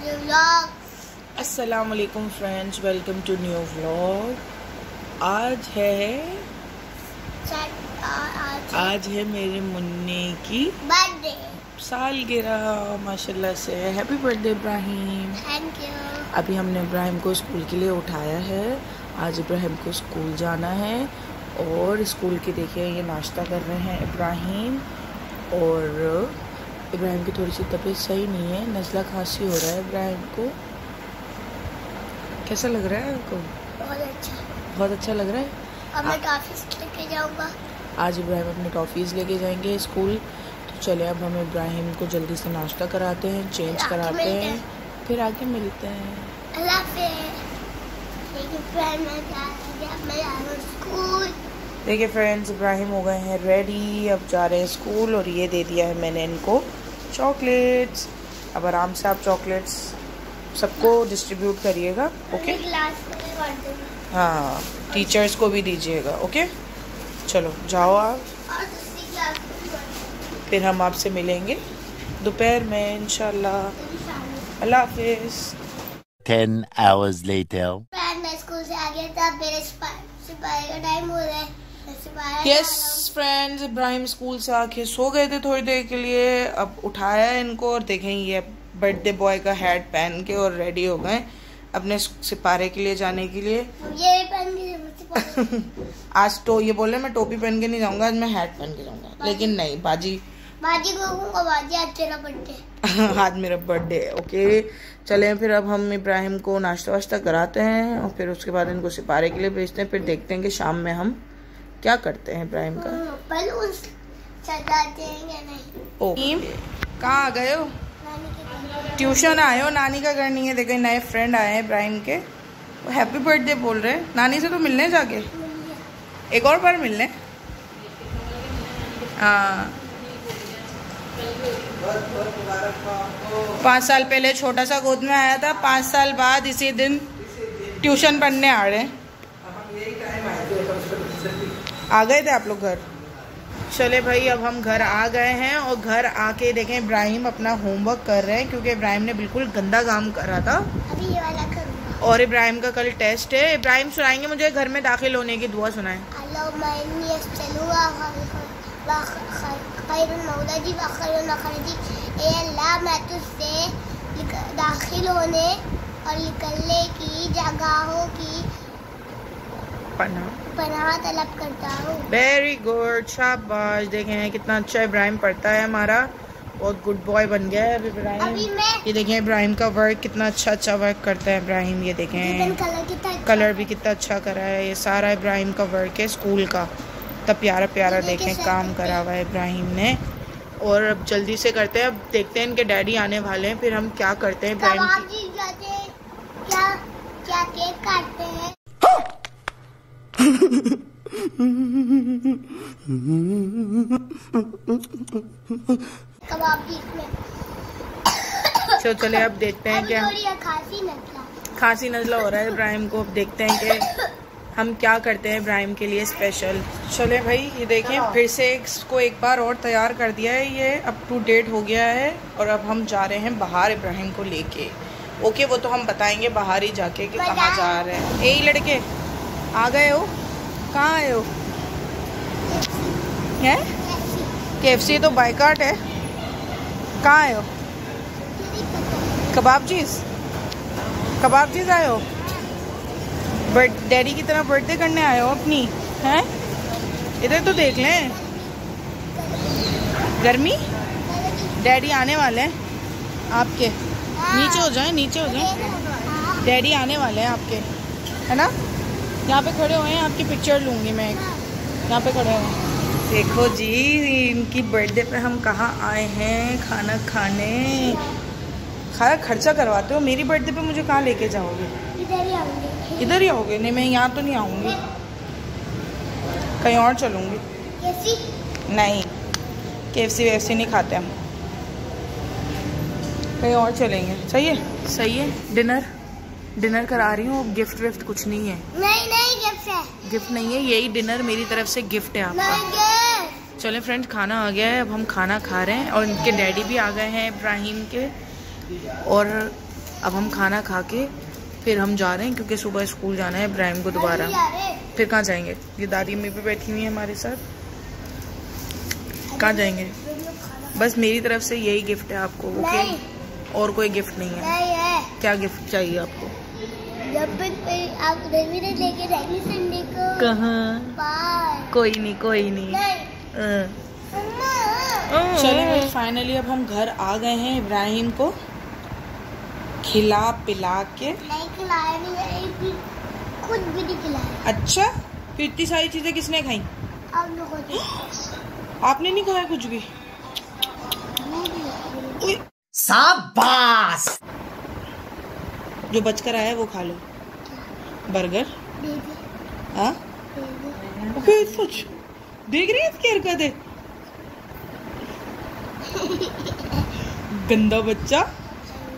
अस्सलाम friends welcome to new vlog आज है आज है मेरे मुन्ने की बर्थडे साल गिरा माशाल्लाह से। Happy birthday Ibrahim Thank you. अभी हमने इब्राहिम को स्कूल के लिए उठाया है। आज इब्राहिम को स्कूल जाना है और स्कूल के देखिए, ये नाश्ता कर रहे हैं इब्राहिम और इब्राहिम की थोड़ी सी तबीयत सही नहीं है नज़ला खांसी हो रहा है इब्राहिम को। कैसा लग रहा है आपको? बहुत अच्छा। बहुत अच्छा लग रहा है? अब मैं लेके जाऊँगा। आज इब्राहिम अपने टॉफ़ीज़ लेके जाएँगे स्कूल तो चले अब हम इब्राहिम को जल्दी से नाश्ता कराते हैं चेंज कराते हैं। फिर आके मिलते हैं। अल्लाह हाफिज़। हूँ देखिए फ्रेंड्स इब्राहिम हो गए हैं रेडी अब जा रहे हैं स्कूल और ये दे दिया है मैंने इनको चॉकलेट्स अब आराम से आप चॉकलेट्स सबको डिस्ट्रीब्यूट करिएगा ओके हाँ टीचर्स को भी दीजिएगा ओके चलो जाओ आप। फिर हम आपसे मिलेंगे। दोपहर में इंशाल्लाह। इंशाल्लाह। अल्लाह हाफिज़। 10 hours later. मैं स्कूल से आ गया था मेरे सिपाही का टाइम हो रहा है। यस फ्रेंड्स इब्राहिम स्कूल से आके सो गए थे थोड़ी देर के लिए। अब उठाया इनको और देखें ये बर्थडे बॉय का हैट पहन के और रेडी हो गए अपने सिपारे के लिए जाने के लिए। ये पहन के आज तो ये बोले मैं टोपी पहन के नहीं जाऊँगा आज मैं हैट पहन के जाऊँगा। लेकिन नहीं बाजी। बाजी को बाजी आज तेरा बर्थडे आज मेरा बर्थडे है ओके चले फिर अब हम इब्राहिम को नाश्ता वाश्ता कराते हैं और फिर उसके बाद इनको सिपारे के लिए भेजते हैं फिर देखते हैं कि शाम में हम क्या करते हैं इब्राहिम का? बलून सजाते हैं या नहीं? ओ। कहाँ आ गए हो? नानी के घर। ट्यूशन आए हो? नानी का घर नहीं है देखो नए फ्रेंड आए हैं इब्राहिम के। वो हैप्पी बर्थडे बोल रहे हैं। नानी से तो मिलने जाके? एक और बार मिलने? हाँ। पाँच साल पहले छोटा सा गोद में आया था पाँच साल बाद इसी दिन ट्यूशन पढ़ने आ रहे हैं। आ गए थे आप लोग घर? चले भाई अब हम घर आ गए हैं और घर आके देखें इब्राहिम अपना होमवर्क कर रहे हैं क्योंकि इब्राहिम ने बिल्कुल गंदा काम करा था। अभी ये वाला और इब्राहिम का कल टेस्ट है। इब्राहिम सुनाएँगे मुझे? घर में दाखिल होने की दुआ सुनाएँ। मैं तुझसे दाखिल होने और निकलने की जगहों की पढ़ना पनाह तलब करता हूँ वेरी गुड शाबाश देखें कितना अच्छा इब्राहिम पढ़ता है हमारा। बहुत गुड बॉय बन गया है अभी इब्राहिम ये देखें इब्राहिम का वर्क कितना अच्छा अच्छा वर्क करता है इब्राहिम ये देखें। कलर कलर भी कितना अच्छा करा है। ये सारा इब्राहिम का वर्क है स्कूल का। तब प्यारा प्यारा देखें काम करा हुआ है इब्राहिम ने। और अब जल्दी से करते हैं। अब देखते हैं इनके डैडी आने वाले हैं। फिर हम क्या करते हैं इब्राहिम की हैं। क्या क्या केक काटते हैं। कबाब जीत में चलो चले अब देखते हैं क्या। खांसी खांसी नजला हो रहा है इब्राहिम को अब देखते हैं कि हम क्या करते हैं इब्राहिम के लिए स्पेशल चले भाई ये देखें फिर से इसको एक बार और तैयार कर दिया है ये अप टू डेट हो गया है और अब हम जा रहे हैं बाहर इब्राहिम को लेके। ओके वो तो हम बताएँगे बाहर ही जाके कि कहाँ जा रहे हैं। यही लड़के आ गए हो? कहाँ आए हो? हैं? के तो बाइकाट है। कहाँ आए हो? कबाब चीज़ कबाब चीज़ आए हो? बर्थ डैडी की तरह बर्थडे करने आए हो अपनी, हैं? इधर तो देख लें। गर्मी? डैडी आने वाले हैं आपके। नीचे हो जाए, नीचे हो जाए। डैडी आने वाले हैं आपके, है ना? यहाँ पे खड़े हुए हैं आपकी पिक्चर लूँगी मैं यहाँ पे खड़े हुए हैं। देखो जी इनकी बर्थडे पे हम कहाँ आए हैं खाना खाने? खाया खर्चा करवाते हो? मेरी बर्थडे पे मुझे कहाँ लेके जाओगे? ही इधर ही आओगे? नहीं मैं यहाँ तो नहीं आऊँगी। कहीं और चलूँगी। नहीं के एफ़ सी वेफ सी नहीं खाते हम। कहीं और चलेंगे। सही है? सही है? डिनर डिनर करा रही हूँ। गिफ्ट विफ्ट कुछ नहीं है। नहीं नहीं गिफ्ट नहीं है यही डिनर मेरी तरफ़ से गिफ्ट है आपका। नहीं फ्रेंड खाना आ गया है अब हम खाना खा रहे हैं और इनके डैडी भी आ गए हैं इब्राहिम के। और अब हम खाना खा के फिर हम जा रहे हैं क्योंकि सुबह स्कूल जाना है इब्राहिम को दोबारा। फिर कहाँ जाएँगे? ये दादी अम्मी भी बैठी हुई है हमारे साथ। कहाँ जाएँगे? बस मेरी तरफ़ से यही गिफ्ट है आपको ओके और कोई गिफ्ट नहीं है। क्या गिफ्ट चाहिए आपको? जब भी कोई आप रवि ने लेके जाएँगे संडे को। कहाँ? कोई नहीं कोई नहीं। नहीं चलिए फाइनली अब हम घर आ गए हैं इब्राहिम को खिला पिला के। नहीं खिलाया नहीं खुद भी नहीं खिलाया। अच्छा फिर इतनी सारी चीज़ें किसने खाई? आप लोगों ने। आपने नहीं खाया कुछ भी? उई, शाबाश! जो बचकर आया है वो खा लो। बर्गर? हाँ? सच। देख रही है इसकी हरकत? गंदा बच्चा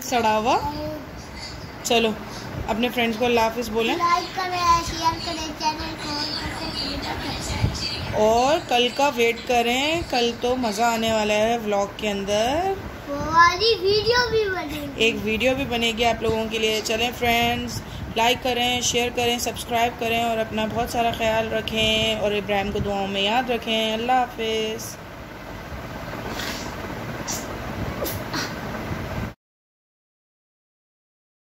सड़ा हुआ चलो अपने फ्रेंड्स को अल्लाह हाफिज बोलें। और कल का वेट करें। कल तो मज़ा आने वाला है व्लॉग के अंदर। वाली वीडियो भी बनेगी। एक वीडियो भी बनेगी आप लोगों के लिए। चलें फ्रेंड्स लाइक करें शेयर करें सब्सक्राइब करें और अपना बहुत सारा ख्याल रखें और इब्राहिम को दुआओं में याद रखें। अल्लाह हाफिज़।